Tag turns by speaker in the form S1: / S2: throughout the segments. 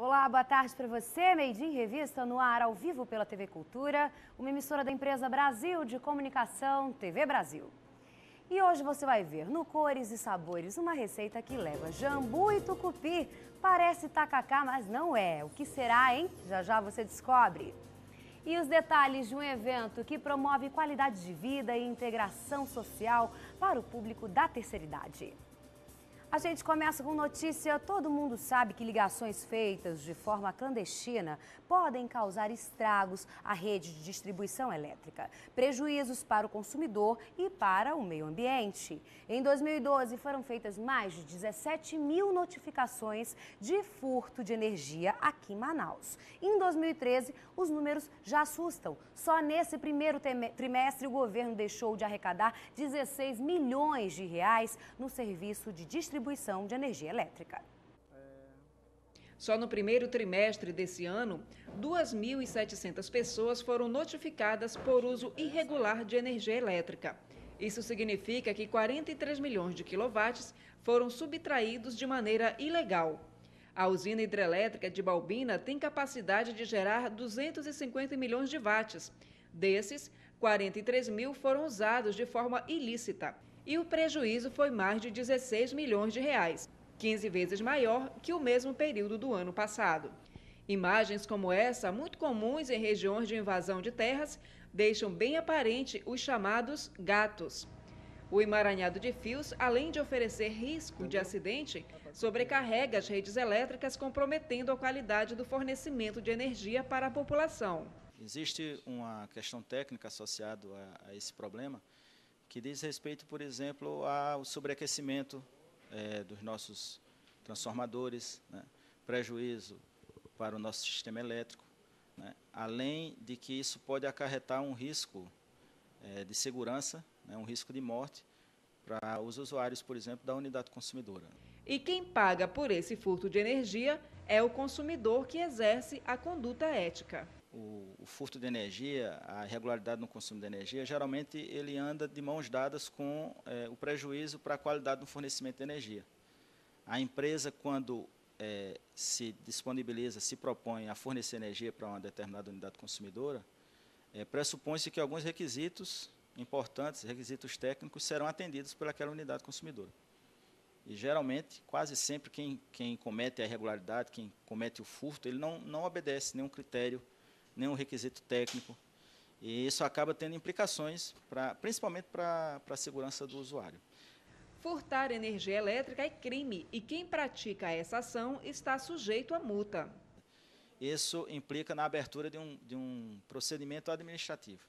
S1: Olá, boa tarde para você. Made in Revista no ar ao vivo pela TV Cultura, uma emissora da empresa Brasil de Comunicação, TV Brasil. E hoje você vai ver no Cores e Sabores uma receita que leva jambu e tucupi. Parece tacacá, mas não é. O que será, hein? Já já você descobre. E os detalhes de um evento que promove qualidade de vida e integração social para o público da terceira idade. A gente começa com notícia. Todo mundo sabe que ligações feitas de forma clandestina podem causar estragos à rede de distribuição elétrica, prejuízos para o consumidor e para o meio ambiente. Em 2012, foram feitas mais de 17 mil notificações de furto de energia aqui em Manaus. Em 2013, os números já assustam. Só nesse primeiro trimestre, o governo deixou de arrecadar 16 milhões de reais no serviço de distribuição distribuição de energia elétrica.
S2: Só no primeiro trimestre desse ano, 2.700 pessoas foram notificadas por uso irregular de energia elétrica. Isso significa que 43 milhões de quilowatts foram subtraídos de maneira ilegal. A usina hidrelétrica de Balbina tem capacidade de gerar 250 milhões de watts. Desses, 43 mil foram usados de forma ilícita e o prejuízo foi mais de 16 milhões de reais, 15 vezes maior que o mesmo período do ano passado. Imagens como essa, muito comuns em regiões de invasão de terras, deixam bem aparente os chamados gatos. O emaranhado de fios, além de oferecer risco de acidente, sobrecarrega as redes elétricas, comprometendo a qualidade do fornecimento de energia para a população.
S3: Existe uma questão técnica associada a, a esse problema, que diz respeito, por exemplo, ao sobreaquecimento é, dos nossos transformadores, né, prejuízo para o nosso sistema elétrico, né, além de que isso pode acarretar um risco é, de segurança, né, um risco de morte para os usuários, por exemplo, da unidade consumidora.
S2: E quem paga por esse furto de energia é o consumidor que exerce a conduta ética
S3: o, o, furto de energia, a irregularidade no consumo de energia, geralmente ele anda de mãos dadas com é, o prejuízo para a qualidade do fornecimento de energia. A empresa, quando é, se disponibiliza, se propõe a fornecer energia para uma determinada unidade consumidora, é, pressupõe-se que alguns requisitos importantes, requisitos técnicos, serão atendidos pelaquela unidade consumidora. E geralmente, quase sempre, quem, quem comete a irregularidade, quem comete o furto, ele não, não obedece nenhum critério nenhum requisito técnico. E isso acaba tendo implicações, pra, principalmente para a segurança do usuário.
S2: Furtar energia elétrica é crime e quem pratica essa ação está sujeito a multa.
S3: Isso implica na abertura de um, de um procedimento administrativo.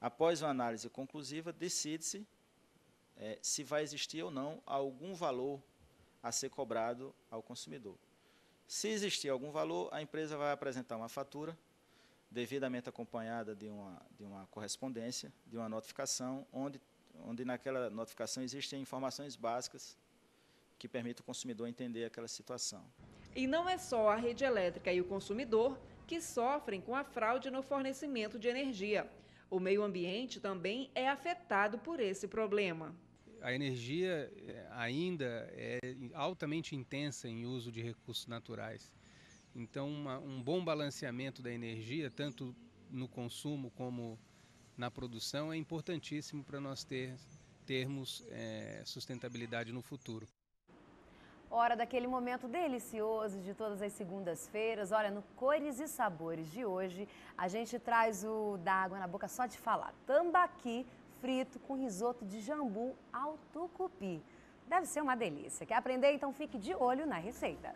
S3: Após uma análise conclusiva, decide-se é, se vai existir ou não algum valor a ser cobrado ao consumidor. Se existir algum valor, a empresa vai apresentar uma fatura devidamente acompanhada de uma, de uma correspondência, de uma notificação, onde, onde naquela notificação existem informações básicas que permitem o consumidor entender aquela situação.
S2: E não é só a rede elétrica e o consumidor que sofrem com a fraude no fornecimento de energia. O meio ambiente também é afetado por esse problema.
S4: A energia eh, ainda é altamente intensa em uso de recursos naturais. Então, uma, um bom balanceamento da energia, tanto no consumo como na produção, é importantíssimo para nós ter, termos é, sustentabilidade no futuro.
S1: Hora daquele momento delicioso de todas as segundas-feiras. Olha, no Cores e Sabores de hoje, a gente traz o da água na boca só de falar. Tambaqui frito com risoto de jambu ao tucupi. Deve ser uma delícia. Quer aprender? Então fique de olho na receita.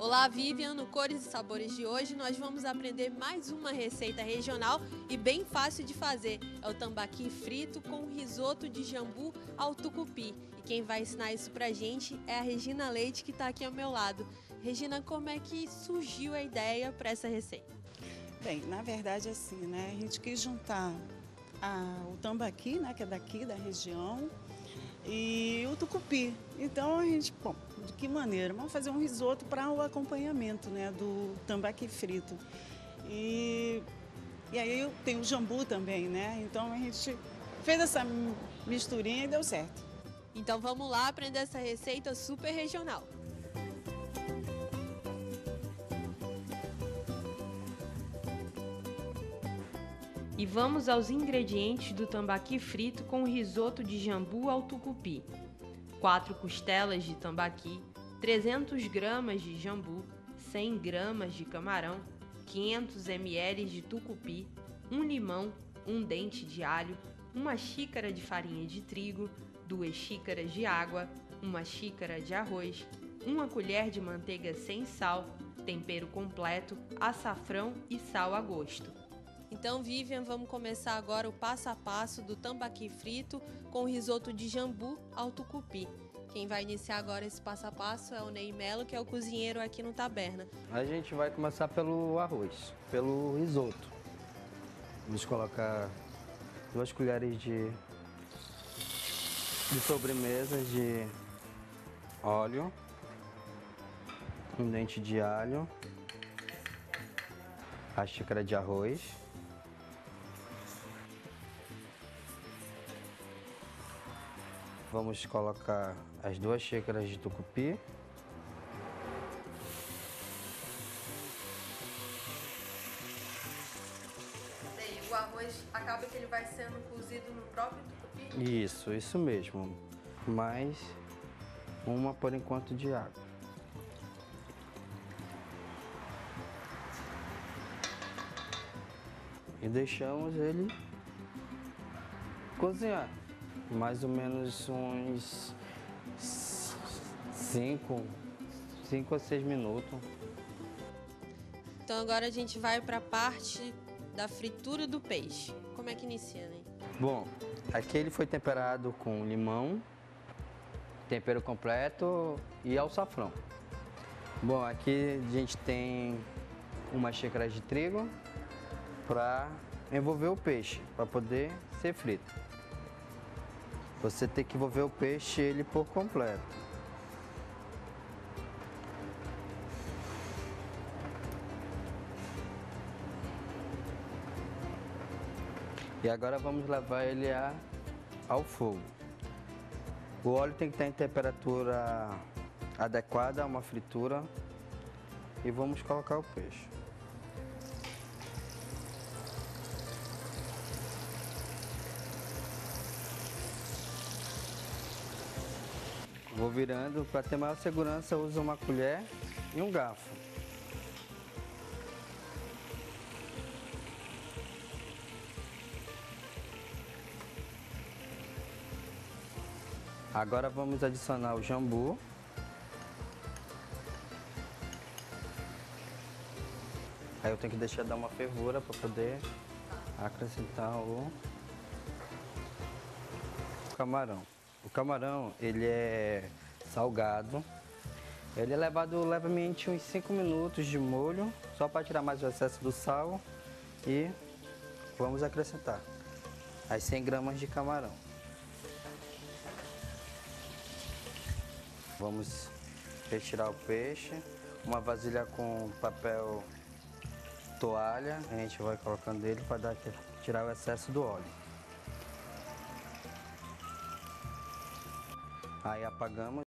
S5: Olá, Vivian! No Cores e Sabores de hoje nós vamos aprender mais uma receita regional e bem fácil de fazer. É o tambaqui frito com risoto de jambu ao tucupi. E quem vai ensinar isso pra gente é a Regina Leite, que está aqui ao meu lado. Regina, como é que surgiu a ideia para essa receita?
S6: Bem, na verdade assim, né? A gente quis juntar a, o tambaqui, né, que é daqui da região, e o tucupi. Então a gente, bom, de que maneira? Vamos fazer um risoto para o acompanhamento né, do tambaqui frito. E, e aí tem o jambu também, né? Então a gente fez essa misturinha e deu certo.
S5: Então vamos lá aprender essa receita super regional. E vamos aos ingredientes do tambaqui frito com risoto de jambu ao tucupi. 4 costelas de tambaqui, 300 gramas de jambu, 100 gramas de camarão, 500 ml de tucupi, um limão, um dente de alho, uma xícara de farinha de trigo, duas xícaras de água, uma xícara de arroz, uma colher de manteiga sem sal, tempero completo, açafrão e sal a gosto. Então, Vivian, vamos começar agora o passo a passo do tambaqui frito com risoto de jambu ao tucupi. Quem vai iniciar agora esse passo a passo é o Ney Melo, que é o cozinheiro aqui no Taberna.
S7: A gente vai começar pelo arroz, pelo risoto. Vamos colocar duas colheres de, de sobremesa de óleo, um dente de alho, a xícara de arroz. Vamos colocar as duas xícaras de tucupi.
S5: o arroz acaba que ele vai sendo cozido no próprio tucupi?
S7: Isso, isso mesmo. Mais uma por enquanto de água. E deixamos ele cozinhar. Mais ou menos uns 5 cinco a 6 minutos.
S5: Então agora a gente vai para a parte da fritura do peixe. Como é que inicia, né?
S7: Bom, aqui ele foi temperado com limão, tempero completo e alçafrão. Bom, aqui a gente tem uma xícara de trigo para envolver o peixe, para poder ser frito. Você tem que envolver o peixe ele por completo. E agora vamos levar ele a, ao fogo. O óleo tem que estar em temperatura adequada a uma fritura e vamos colocar o peixe. Vou virando, para ter maior segurança, uso uma colher e um garfo. Agora vamos adicionar o jambu. Aí eu tenho que deixar dar uma fervura para poder acrescentar o camarão. O camarão, ele é salgado. Ele é levado levemente uns 5 minutos de molho, só para tirar mais o excesso do sal. E vamos acrescentar as 100 gramas de camarão. Vamos retirar o peixe. Uma vasilha com papel toalha, a gente vai colocando ele para tirar o excesso do óleo. Aí apagamos.